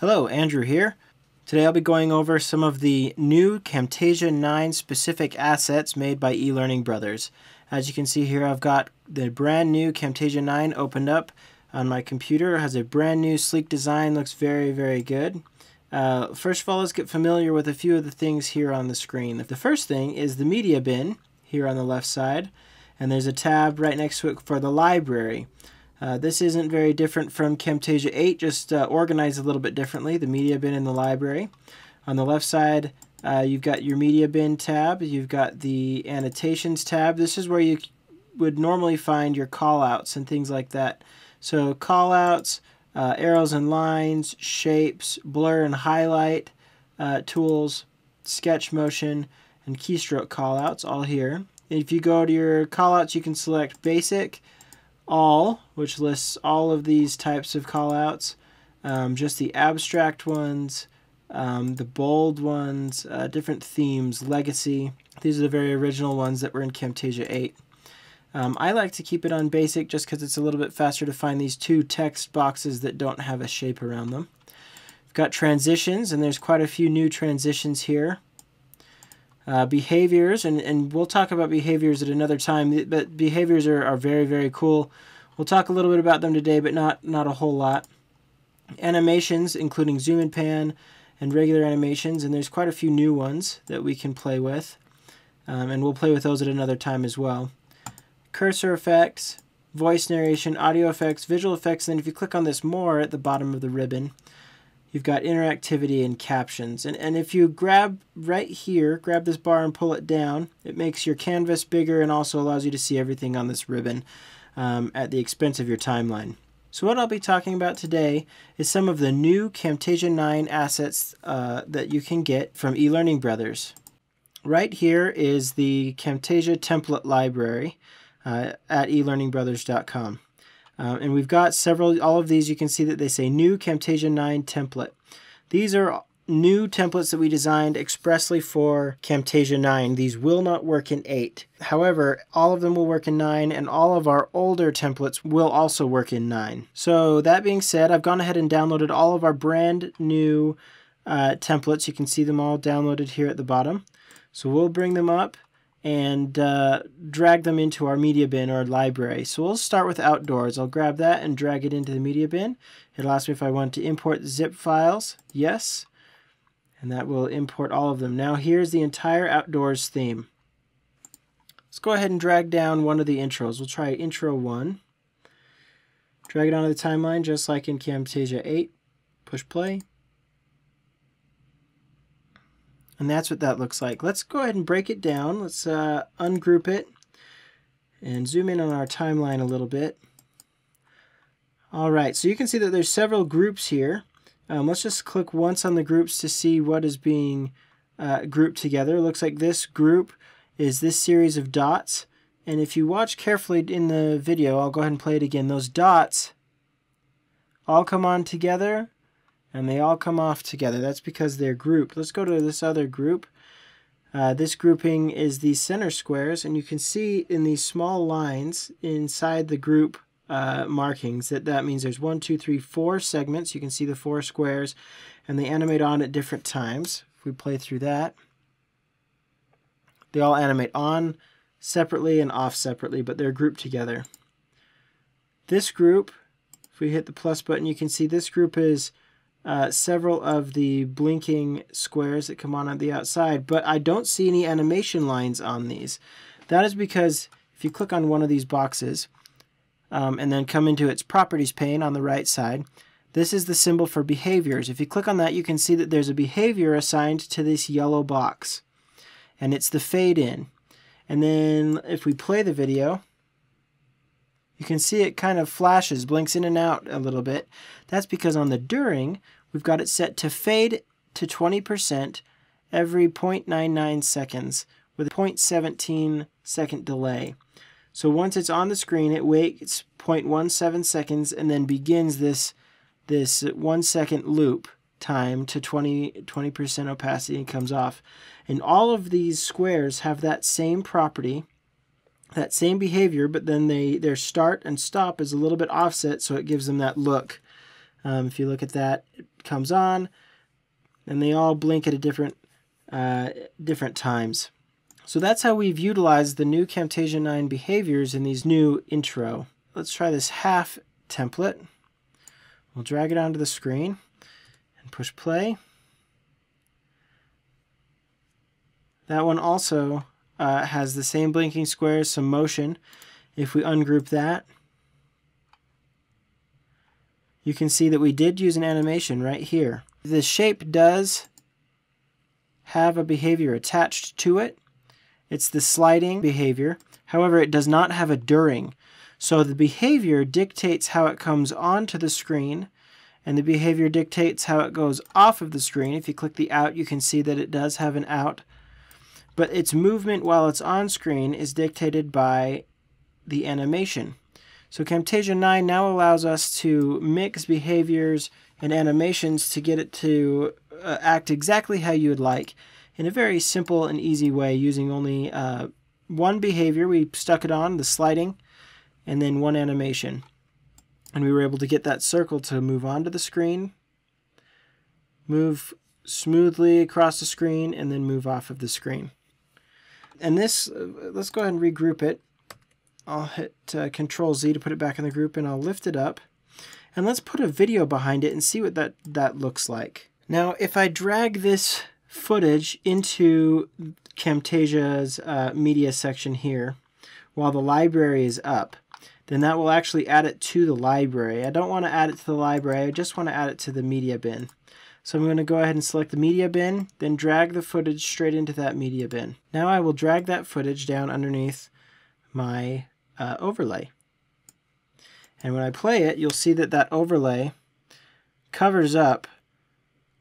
Hello, Andrew here. Today I'll be going over some of the new Camtasia 9 specific assets made by eLearning Brothers. As you can see here, I've got the brand new Camtasia 9 opened up on my computer. It has a brand new sleek design, looks very, very good. Uh, first of all, let's get familiar with a few of the things here on the screen. The first thing is the media bin here on the left side, and there's a tab right next to it for the library. Uh, this isn't very different from Camtasia 8, just uh, organized a little bit differently, the media bin in the library. On the left side, uh, you've got your media bin tab, you've got the annotations tab. This is where you would normally find your callouts and things like that. So callouts, uh, arrows and lines, shapes, blur and highlight uh, tools, sketch motion, and keystroke callouts all here. If you go to your callouts, you can select basic, all, which lists all of these types of callouts, um, just the abstract ones, um, the bold ones, uh, different themes, legacy. These are the very original ones that were in Camtasia 8. Um, I like to keep it on basic just because it's a little bit faster to find these two text boxes that don't have a shape around them. We've got transitions, and there's quite a few new transitions here. Uh, behaviors, and, and we'll talk about behaviors at another time, but behaviors are, are very, very cool. We'll talk a little bit about them today, but not, not a whole lot. Animations, including zoom and pan, and regular animations, and there's quite a few new ones that we can play with. Um, and we'll play with those at another time as well. Cursor effects, voice narration, audio effects, visual effects, and then if you click on this more at the bottom of the ribbon, You've got interactivity and captions. And, and if you grab right here, grab this bar and pull it down, it makes your canvas bigger and also allows you to see everything on this ribbon um, at the expense of your timeline. So what I'll be talking about today is some of the new Camtasia 9 assets uh, that you can get from eLearning Brothers. Right here is the Camtasia template library uh, at elearningbrothers.com. Uh, and we've got several, all of these you can see that they say new Camtasia 9 template. These are new templates that we designed expressly for Camtasia 9. These will not work in 8. However, all of them will work in 9 and all of our older templates will also work in 9. So that being said, I've gone ahead and downloaded all of our brand new uh, templates. You can see them all downloaded here at the bottom. So we'll bring them up and uh, drag them into our media bin or library. So we'll start with outdoors. I'll grab that and drag it into the media bin. It'll ask me if I want to import zip files. Yes. And that will import all of them. Now here's the entire outdoors theme. Let's go ahead and drag down one of the intros. We'll try intro 1. Drag it onto the timeline just like in Camtasia 8. Push play. And that's what that looks like. Let's go ahead and break it down. Let's uh, ungroup it and zoom in on our timeline a little bit. All right, so you can see that there's several groups here. Um, let's just click once on the groups to see what is being uh, grouped together. It looks like this group is this series of dots. And if you watch carefully in the video, I'll go ahead and play it again. Those dots all come on together and they all come off together. That's because they're grouped. Let's go to this other group. Uh, this grouping is the center squares, and you can see in these small lines inside the group uh, markings that that means there's one, two, three, four segments. You can see the four squares, and they animate on at different times. If we play through that, they all animate on separately and off separately, but they're grouped together. This group, if we hit the plus button, you can see this group is uh, several of the blinking squares that come on at the outside, but I don't see any animation lines on these. That is because if you click on one of these boxes um, and then come into its properties pane on the right side, this is the symbol for behaviors. If you click on that, you can see that there's a behavior assigned to this yellow box, and it's the fade in. And then if we play the video, you can see it kind of flashes, blinks in and out a little bit. That's because on the during, we've got it set to fade to 20% every 0.99 seconds with a 0.17 second delay. So once it's on the screen, it waits 0.17 seconds and then begins this, this one second loop time to 20, 20% opacity and comes off. And all of these squares have that same property that same behavior, but then they their start and stop is a little bit offset, so it gives them that look. Um, if you look at that, it comes on, and they all blink at a different uh, different times. So that's how we've utilized the new Camtasia 9 behaviors in these new intro. Let's try this half template. We'll drag it onto the screen and push play. That one also uh, has the same blinking squares, some motion. If we ungroup that, you can see that we did use an animation right here. The shape does have a behavior attached to it. It's the sliding behavior. However, it does not have a during. So the behavior dictates how it comes onto the screen and the behavior dictates how it goes off of the screen. If you click the out, you can see that it does have an out but its movement while it's on screen is dictated by the animation. So Camtasia 9 now allows us to mix behaviors and animations to get it to uh, act exactly how you would like in a very simple and easy way using only uh, one behavior. We stuck it on, the sliding, and then one animation. And we were able to get that circle to move onto the screen, move smoothly across the screen, and then move off of the screen and this, uh, let's go ahead and regroup it. I'll hit uh, Control Z to put it back in the group and I'll lift it up. And let's put a video behind it and see what that, that looks like. Now, if I drag this footage into Camtasia's uh, media section here, while the library is up, then that will actually add it to the library. I don't want to add it to the library, I just want to add it to the media bin. So I'm going to go ahead and select the media bin, then drag the footage straight into that media bin. Now I will drag that footage down underneath my uh, overlay. And when I play it, you'll see that that overlay covers up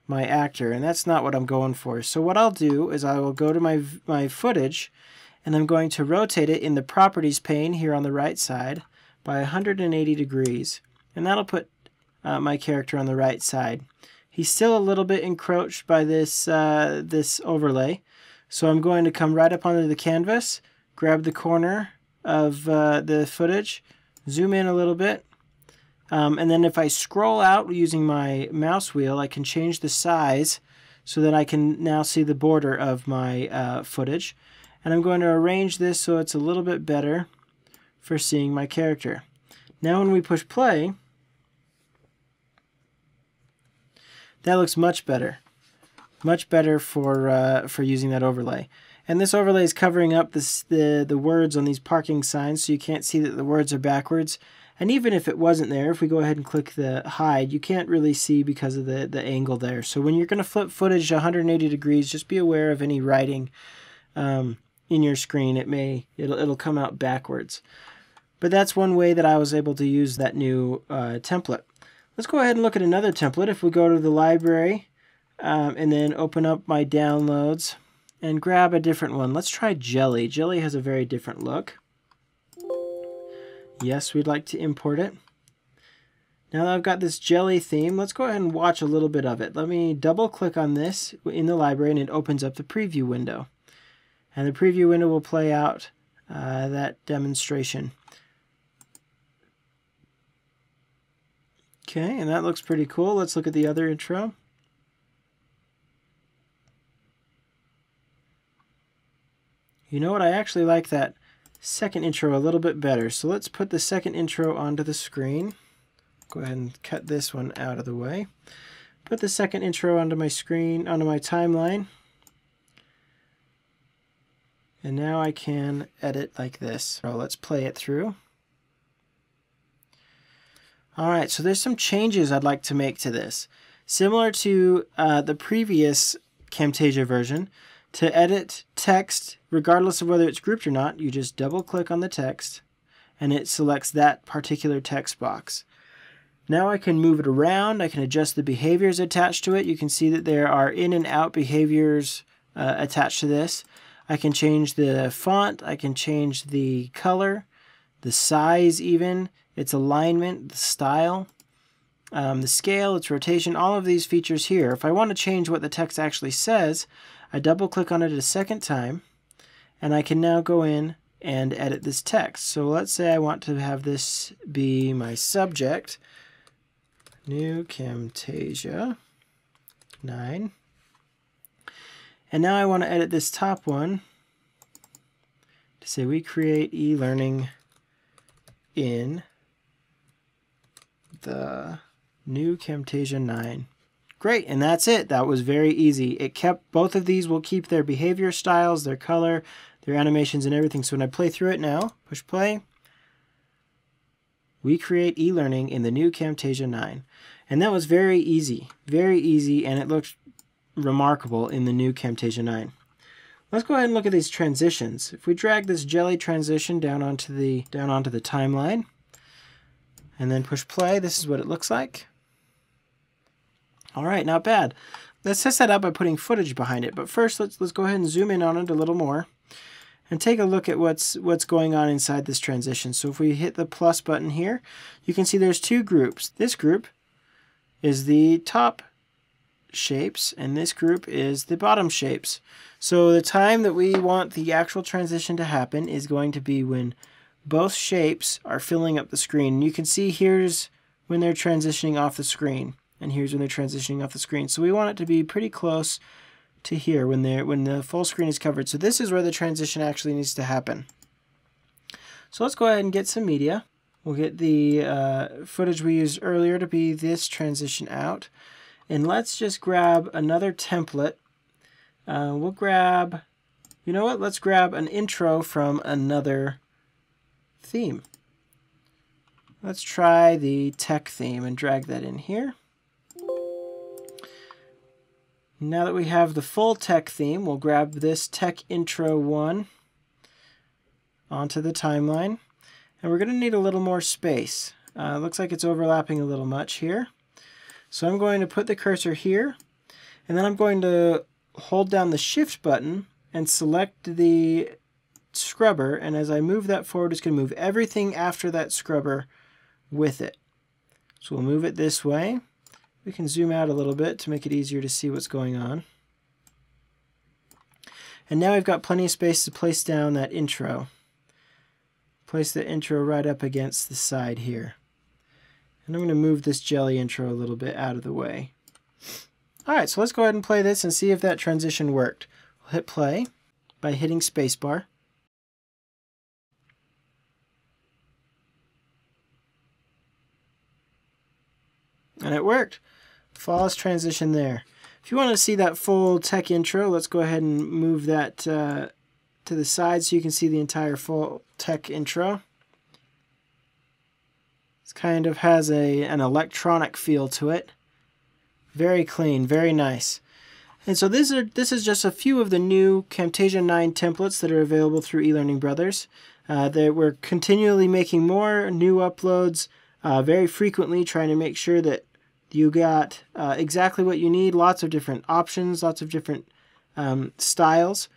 my actor, and that's not what I'm going for. So what I'll do is I will go to my, my footage, and I'm going to rotate it in the Properties pane here on the right side by 180 degrees. And that'll put uh, my character on the right side. He's still a little bit encroached by this, uh, this overlay. So I'm going to come right up onto the canvas, grab the corner of uh, the footage, zoom in a little bit, um, and then if I scroll out using my mouse wheel, I can change the size so that I can now see the border of my uh, footage. And I'm going to arrange this so it's a little bit better for seeing my character. Now when we push play, That looks much better. Much better for uh, for using that overlay. And this overlay is covering up this, the, the words on these parking signs so you can't see that the words are backwards. And even if it wasn't there, if we go ahead and click the hide, you can't really see because of the, the angle there. So when you're going to flip footage 180 degrees, just be aware of any writing um, in your screen. It may, it'll, it'll come out backwards. But that's one way that I was able to use that new uh, template. Let's go ahead and look at another template. If we go to the library um, and then open up my downloads and grab a different one. Let's try Jelly. Jelly has a very different look. Yes, we'd like to import it. Now that I've got this jelly theme, let's go ahead and watch a little bit of it. Let me double click on this in the library and it opens up the preview window. And the preview window will play out uh, that demonstration. Okay, and that looks pretty cool. Let's look at the other intro. You know what, I actually like that second intro a little bit better. So let's put the second intro onto the screen. Go ahead and cut this one out of the way. Put the second intro onto my screen, onto my timeline. And now I can edit like this. So let's play it through. All right, so there's some changes I'd like to make to this. Similar to uh, the previous Camtasia version, to edit text, regardless of whether it's grouped or not, you just double click on the text and it selects that particular text box. Now I can move it around, I can adjust the behaviors attached to it. You can see that there are in and out behaviors uh, attached to this. I can change the font, I can change the color, the size even, its alignment, the style, um, the scale, its rotation, all of these features here. If I want to change what the text actually says, I double click on it a second time, and I can now go in and edit this text. So let's say I want to have this be my subject, new Camtasia 9. And now I want to edit this top one to say we create e-learning in the new Camtasia 9. Great, and that's it. That was very easy. It kept, both of these will keep their behavior styles, their color, their animations, and everything. So when I play through it now, push play, we create e-learning in the new Camtasia 9. And that was very easy, very easy, and it looked remarkable in the new Camtasia 9. Let's go ahead and look at these transitions. If we drag this jelly transition down onto the down onto the timeline and then push play, this is what it looks like. All right, not bad. Let's test that out by putting footage behind it. But first, let's let's go ahead and zoom in on it a little more and take a look at what's what's going on inside this transition. So if we hit the plus button here, you can see there's two groups. This group is the top shapes, and this group is the bottom shapes. So the time that we want the actual transition to happen is going to be when both shapes are filling up the screen. You can see here's when they're transitioning off the screen, and here's when they're transitioning off the screen. So we want it to be pretty close to here when they're when the full screen is covered. So this is where the transition actually needs to happen. So let's go ahead and get some media. We'll get the uh, footage we used earlier to be this transition out. And let's just grab another template. Uh, we'll grab, you know what, let's grab an intro from another theme. Let's try the tech theme and drag that in here. Now that we have the full tech theme, we'll grab this tech intro one onto the timeline. And we're going to need a little more space. Uh, looks like it's overlapping a little much here. So I'm going to put the cursor here, and then I'm going to hold down the shift button and select the scrubber, and as I move that forward, it's going to move everything after that scrubber with it. So we'll move it this way. We can zoom out a little bit to make it easier to see what's going on. And now I've got plenty of space to place down that intro. Place the intro right up against the side here. And I'm going to move this jelly intro a little bit out of the way. Alright, so let's go ahead and play this and see if that transition worked. We'll hit play by hitting spacebar. And it worked. Flawless transition there. If you want to see that full tech intro, let's go ahead and move that uh, to the side so you can see the entire full tech intro. It kind of has a an electronic feel to it. Very clean, very nice. And so this are this is just a few of the new Camtasia 9 templates that are available through eLearning Brothers. Uh, they, we're continually making more new uploads uh, very frequently, trying to make sure that you got uh, exactly what you need. Lots of different options, lots of different um, styles.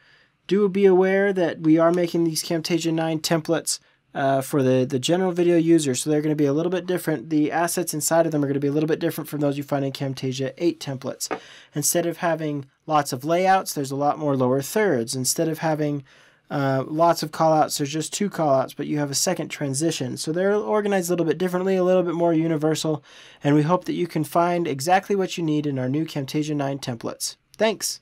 Do be aware that we are making these Camtasia 9 templates uh, for the, the general video user. So they're going to be a little bit different. The assets inside of them are going to be a little bit different from those you find in Camtasia 8 templates. Instead of having lots of layouts, there's a lot more lower thirds. Instead of having uh, lots of callouts, there's just two callouts, but you have a second transition. So they're organized a little bit differently, a little bit more universal, and we hope that you can find exactly what you need in our new Camtasia 9 templates. Thanks!